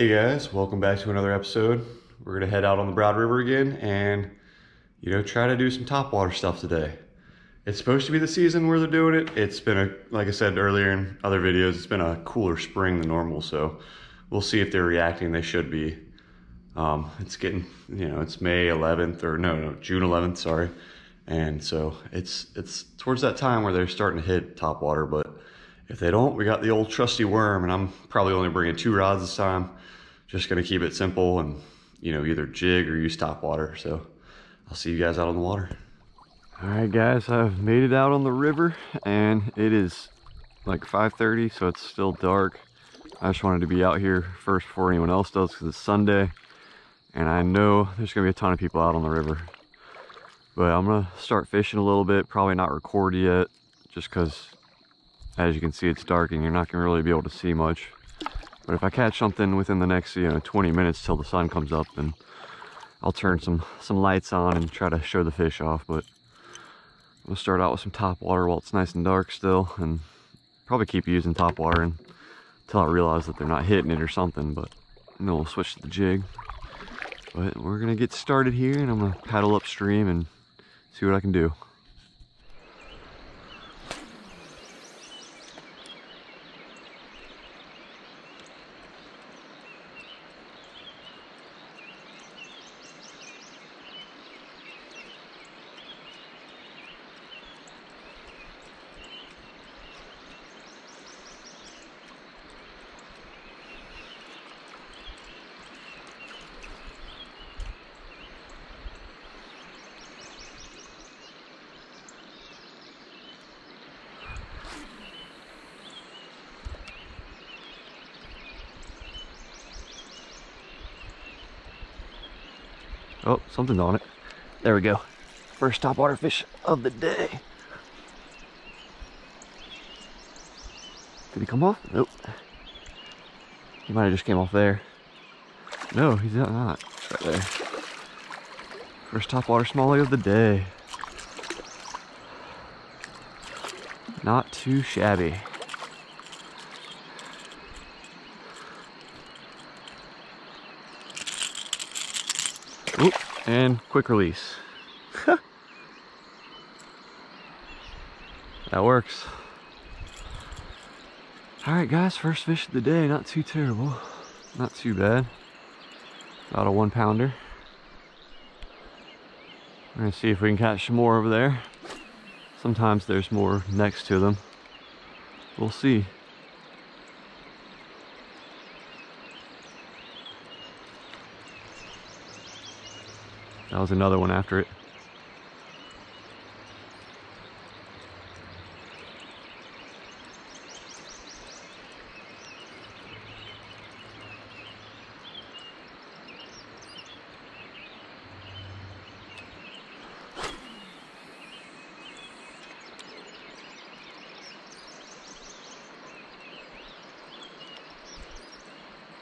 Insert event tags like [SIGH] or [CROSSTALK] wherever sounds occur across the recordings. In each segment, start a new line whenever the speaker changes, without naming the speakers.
Hey guys, welcome back to another episode. We're gonna head out on the Broad River again and, you know, try to do some topwater stuff today. It's supposed to be the season where they're doing it. It's been a, like I said earlier in other videos, it's been a cooler spring than normal, so we'll see if they're reacting. They should be. Um, it's getting, you know, it's May 11th or no, no, June 11th, sorry. And so it's it's towards that time where they're starting to hit topwater, but if they don't, we got the old trusty worm, and I'm probably only bringing two rods this time. Just gonna keep it simple and, you know, either jig or use topwater. So I'll see you guys out on the water. All right, guys, I've made it out on the river, and it is like 5.30, so it's still dark. I just wanted to be out here first before anyone else does because it's Sunday, and I know there's gonna be a ton of people out on the river. But I'm gonna start fishing a little bit, probably not record yet, just because as you can see it's dark and you're not gonna really be able to see much but if I catch something within the next you know 20 minutes till the sun comes up then I'll turn some some lights on and try to show the fish off but we'll start out with some top water while it's nice and dark still and probably keep using top water until I realize that they're not hitting it or something but then we'll switch to the jig. But we're gonna get started here and I'm gonna paddle upstream and see what I can do Oh, something's on it. There we go. First topwater fish of the day. Did he come off? Nope. He might have just came off there. No, he's not. It's right there. First topwater smallie of the day. Not too shabby. Oop, and quick release. [LAUGHS] that works. All right, guys, first fish of the day. Not too terrible. Not too bad. About a one pounder. We're gonna see if we can catch some more over there. Sometimes there's more next to them. We'll see. That was another one after it.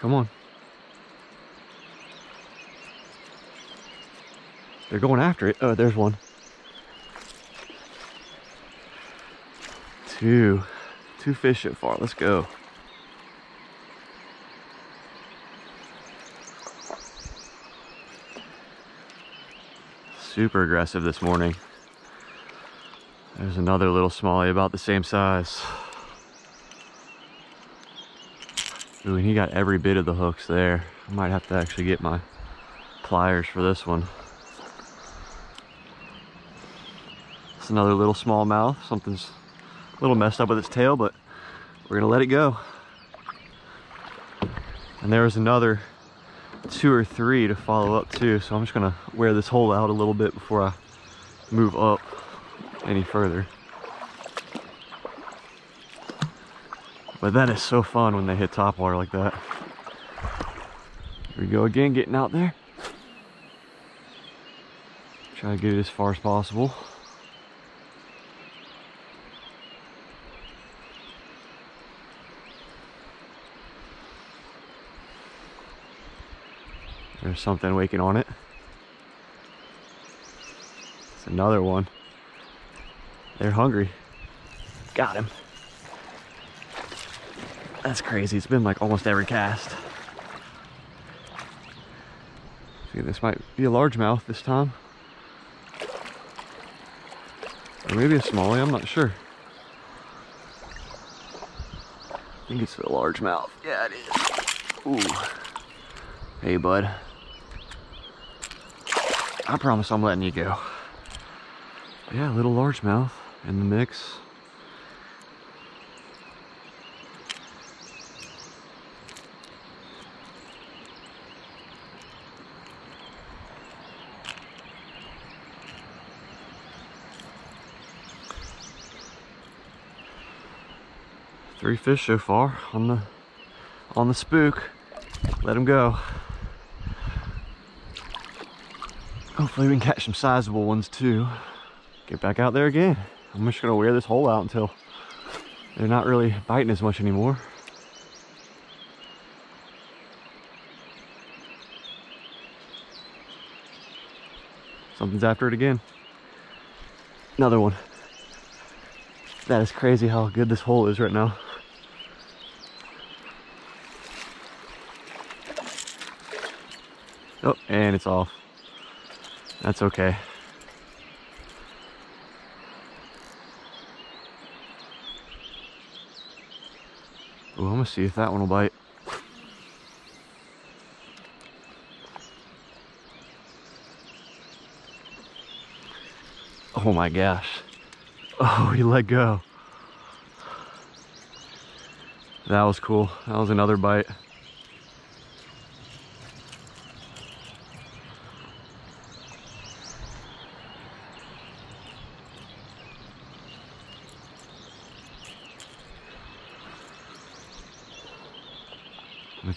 Come on. They're going after it. Oh, there's one. Two. Two fish so far. Let's go. Super aggressive this morning. There's another little smallie about the same size. Ooh, and he got every bit of the hooks there. I might have to actually get my pliers for this one. It's another little smallmouth. Something's a little messed up with its tail, but we're gonna let it go. And there was another two or three to follow up too. So I'm just gonna wear this hole out a little bit before I move up any further. But that is so fun when they hit top water like that. Here we go again, getting out there. Try to get it as far as possible. There's something waking on it. It's another one. They're hungry. Got him. That's crazy. It's been like almost every cast. See, this might be a largemouth this time. Or maybe a smallie, I'm not sure. I think it's a largemouth. Yeah, it is. Ooh. Hey, bud. I promise I'm letting you go. Yeah, little largemouth in the mix. Three fish so far on the on the spook. Let them go. Hopefully we can catch some sizable ones too. Get back out there again. I'm just gonna wear this hole out until they're not really biting as much anymore. Something's after it again. Another one. That is crazy how good this hole is right now. Oh, and it's off. That's okay. Oh, I'm gonna see if that one will bite. Oh my gosh. Oh, he let go. That was cool. That was another bite.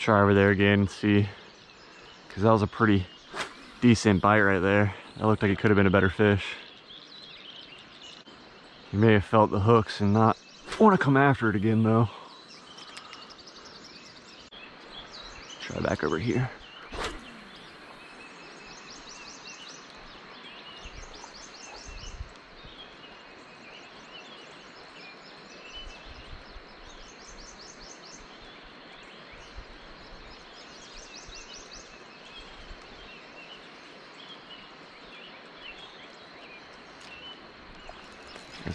Try over there again and see, because that was a pretty decent bite right there. That looked like it could have been a better fish. He may have felt the hooks and not want to come after it again though. Try back over here.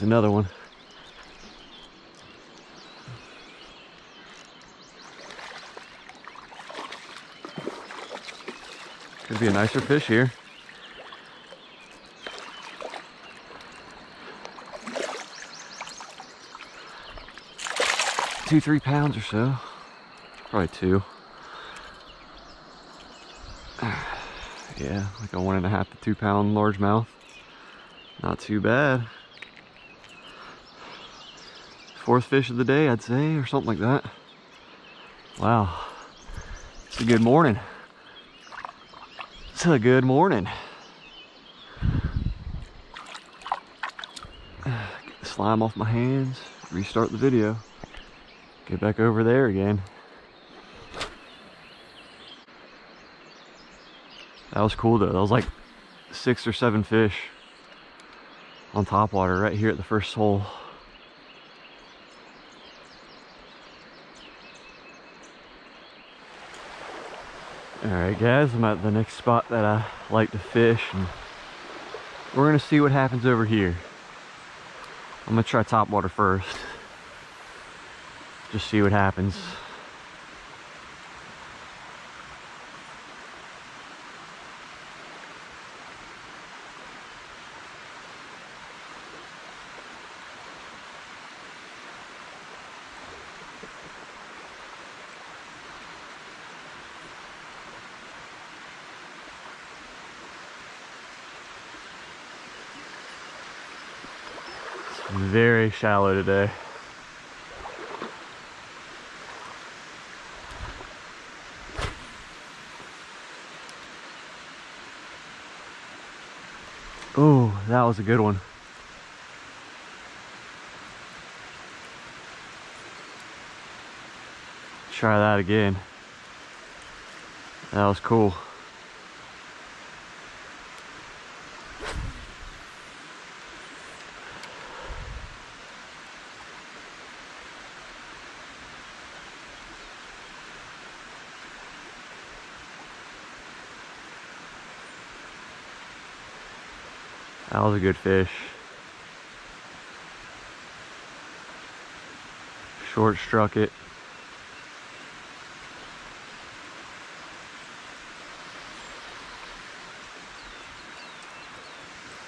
There's another one. Could be a nicer fish here. Two, three pounds or so. Probably two. [SIGHS] Yeah, like a one and a half to two pound largemouth. Not too bad. Fourth fish of the day, I'd say, or something like that. Wow. It's a good morning. It's a good morning. Get [SIGHS] the slime off my hands, restart the video. Get back over there again. That was cool though. That was like six or seven fish on top water right here at the first hole. Alright guys, I'm at the next spot that I like to fish and we're gonna see what happens over here. I'm gonna try top water first. Just see what happens. Very shallow today. Oh, that was a good one. Try that again. That was cool. That was a good fish. Short struck it.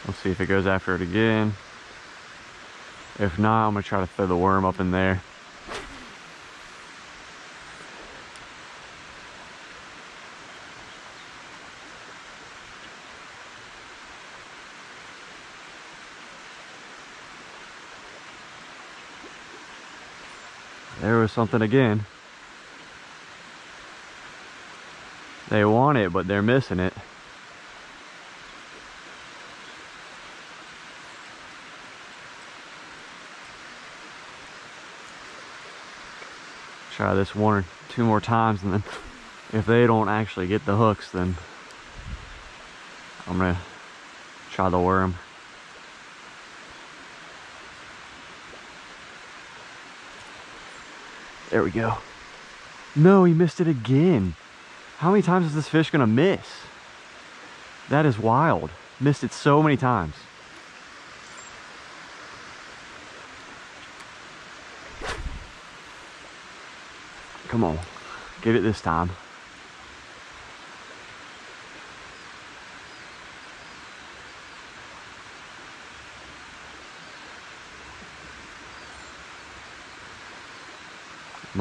Let's see if it goes after it again. If not, I'm gonna try to throw the worm up in there. There was something again. They want it, but they're missing it. Try this one or two more times and then [LAUGHS] if they don't actually get the hooks, then I'm gonna try the worm. There we go. No, he missed it again. How many times is this fish gonna miss? That is wild. Missed it so many times. Come on, get it this time.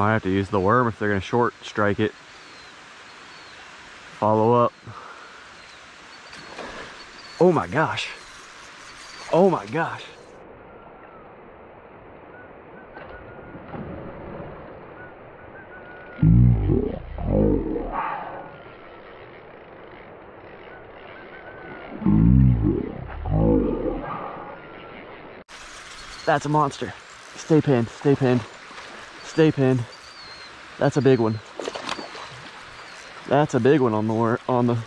Might have to use the worm if they're gonna short strike it. Follow up. Oh my gosh. Oh my gosh. That's a monster. Stay pinned, stay pinned. Stay pinned. That's a big one. That's a big one on the on the.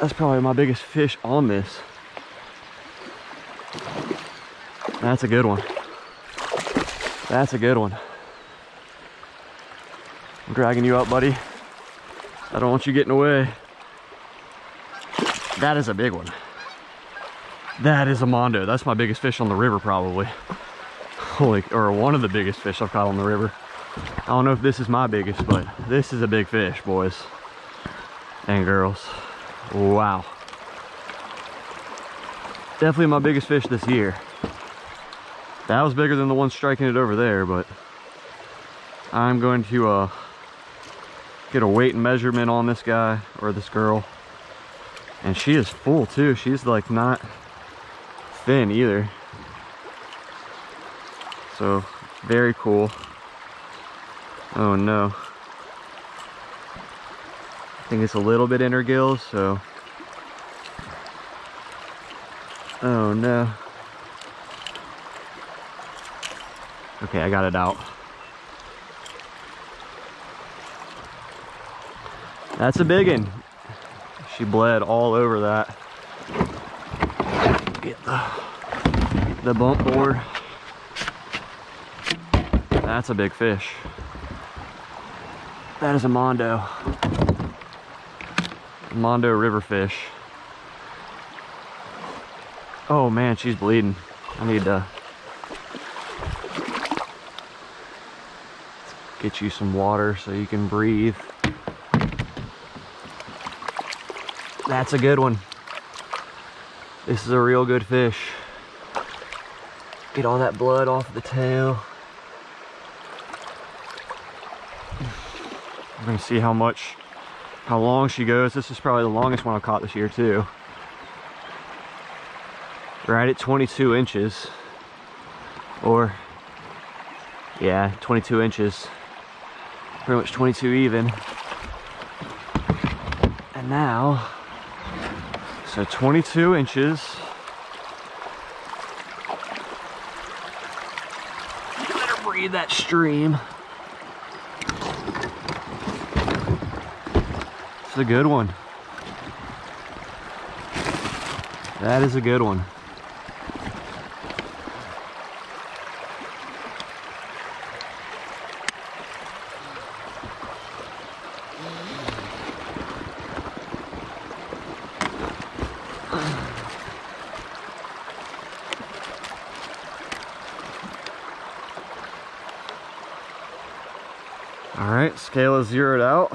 That's probably my biggest fish on this. That's a good one. That's a good one. I'm dragging you up, buddy. I don't want you getting away. That is a big one. That is a Mondo. That's my biggest fish on the river, probably [LAUGHS] holy, or one of the biggest fish I've caught on the river. I don't know if this is my biggest, but this is a big fish, boys and girls. Wow. Definitely my biggest fish this year. That was bigger than the one striking it over there, but I'm going to uh, get a weight and measurement on this guy or this girl. And she is full too. She's like not thin either. So very cool. Oh no. I think it's a little bit inner gills, so. Oh no. Okay, I got it out. That's a big one. She bled all over that. Get the, the bump board. That's a big fish. That is a Mondo. Mondo river fish. Oh man, she's bleeding. I need to get you some water so you can breathe. That's a good one. This is a real good fish. Get all that blood off the tail. We're gonna see how much, how long she goes. This is probably the longest one I've caught this year too. Right at 22 inches. Or, yeah, 22 inches. Pretty much 22 even. And now, so 22 inches. Breathe that stream. It's a good one. That is a good one. All right, scale is zeroed out.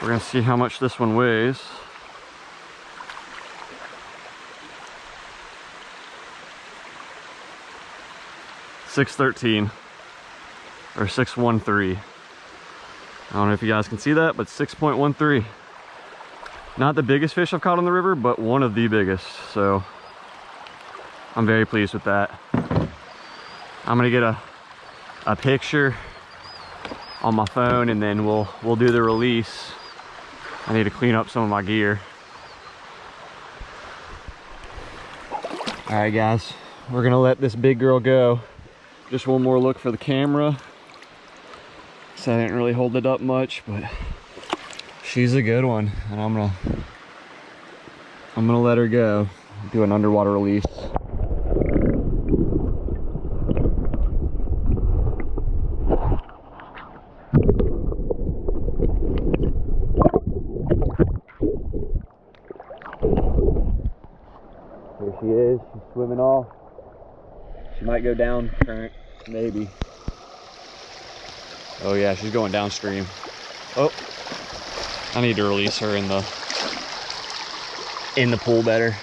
We're gonna see how much this one weighs. Six thirteen or six one three. I don't know if you guys can see that, but 6.13. Not the biggest fish I've caught on the river, but one of the biggest. So I'm very pleased with that. I'm gonna get a, a picture on my phone and then we'll we'll do the release. I need to clean up some of my gear. All right guys, we're gonna let this big girl go. Just one more look for the camera. So I didn't really hold it up much, but she's a good one. And I'm gonna I'm gonna let her go. Do an underwater release. Here she is, she's swimming off. She might go down current, maybe. Oh yeah, she's going downstream. Oh, I need to release her in the in the pool better.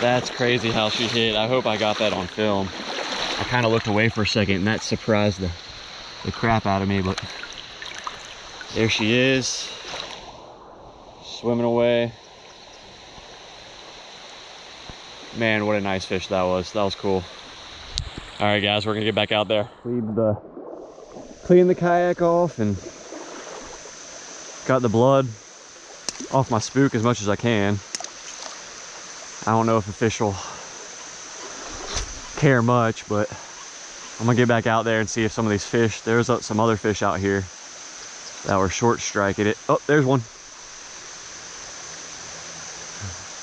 That's crazy how she hit. I hope I got that on film. I kind of looked away for a second and that surprised the, the crap out of me, but there she is, swimming away. Man, what a nice fish that was. That was cool. All right, guys, we're gonna get back out there. Clean the, clean the kayak off and got the blood off my spook as much as I can. I don't know if the fish will care much, but I'm gonna get back out there and see if some of these fish, there's uh, some other fish out here that were short striking it. Oh, there's one.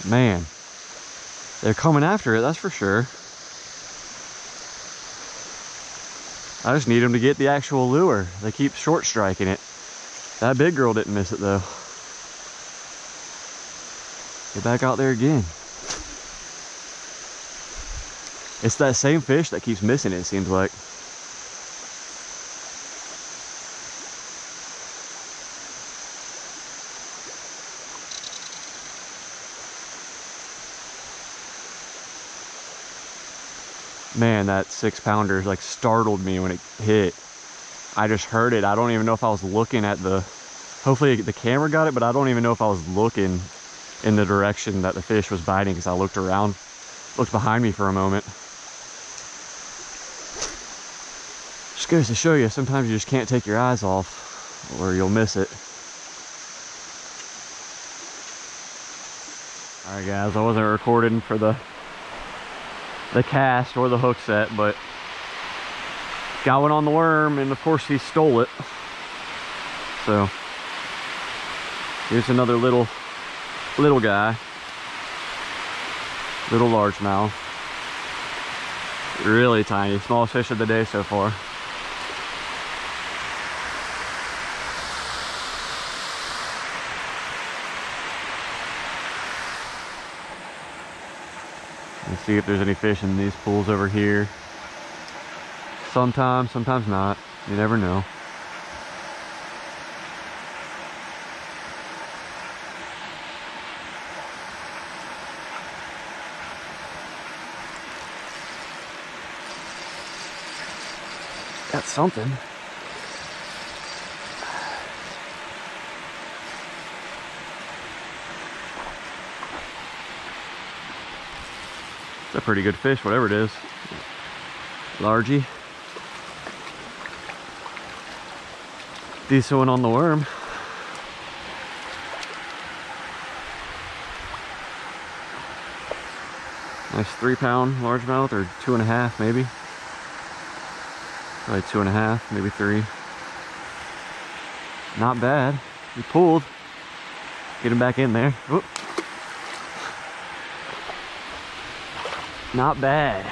Man, they're coming after it, that's for sure. I just need them to get the actual lure. They keep short striking it. That big girl didn't miss it though. Get back out there again. It's that same fish that keeps missing it, seems like. Man, that six pounder like startled me when it hit. I just heard it. I don't even know if I was looking at the, hopefully the camera got it, but I don't even know if I was looking in the direction that the fish was biting because I looked around, looked behind me for a moment. Just goes to show you, sometimes you just can't take your eyes off or you'll miss it. All right guys, I wasn't recording for the the cast or the hook set, but got one on the worm and of course he stole it. So here's another little little guy. Little largemouth. Really tiny. Smallest fish of the day so far. See if there's any fish in these pools over here. Sometimes, sometimes not. You never know. Got something. It's a pretty good fish, whatever it is. Largy. Decent one on the worm. Nice three pound largemouth or two and a half maybe. Probably two and a half, maybe three. Not bad. He pulled. Get him back in there. Oop. Not bad.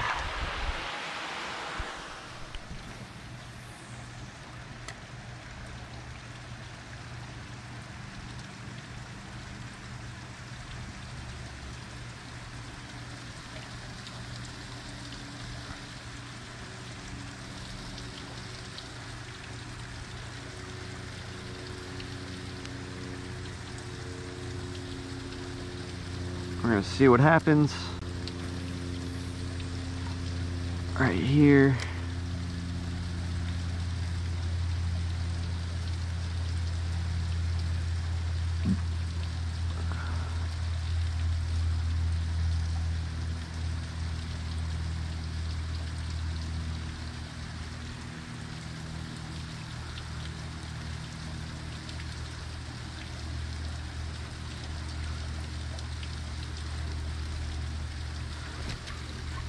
We're gonna see what happens. Right here.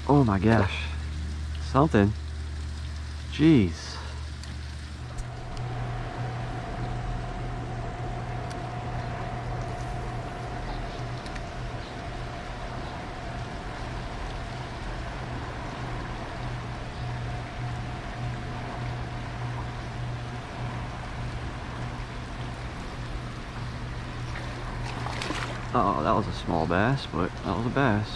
Oh my gosh. Something. Jeez. Oh, that was a small bass, but that was a bass.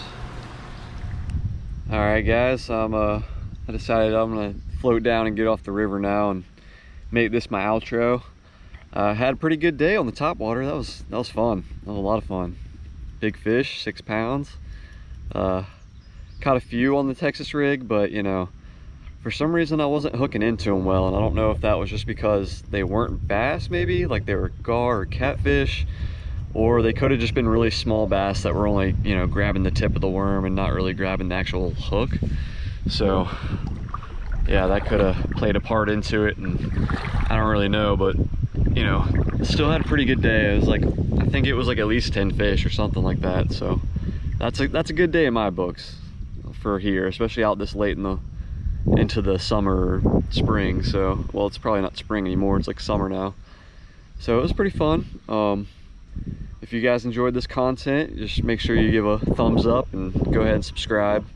All right, guys, I'm uh, I decided I'm gonna float down and get off the river now and make this my outro. I uh, had a pretty good day on the top water. That was that was fun. That was a lot of fun. Big fish, six pounds. Uh, caught a few on the Texas rig, but you know, for some reason I wasn't hooking into them well, and I don't know if that was just because they weren't bass, maybe like they were gar or catfish or they could have just been really small bass that were only you know grabbing the tip of the worm and not really grabbing the actual hook so yeah that could have played a part into it and I don't really know but you know still had a pretty good day. It was like I think it was like at least 10 fish or something like that so that's a that's a good day in my books for here especially out this late in the into the summer spring so well it's probably not spring anymore it's like summer now. So it was pretty fun. Um, if you guys enjoyed this content, just make sure you give a thumbs up and go ahead and subscribe.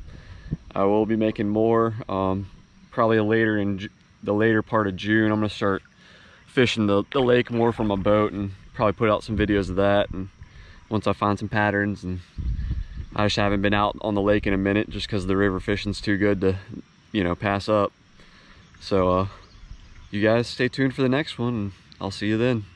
I will be making more, um, probably later in the later part of June. I'm gonna start fishing the, the lake more from a boat and probably put out some videos of that. And once I find some patterns and I just haven't been out on the lake in a minute just because the river fishing's too good to, you know, pass up. So, uh, you guys stay tuned for the next one and I'll see you then.